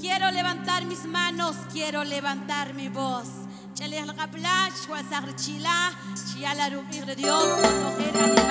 Quiero levantar mis manos, quiero levantar mi voz. Chaleh al-Qablash, wa Sagr Chila, Chiala Rubir de Dios, Mujer animal en.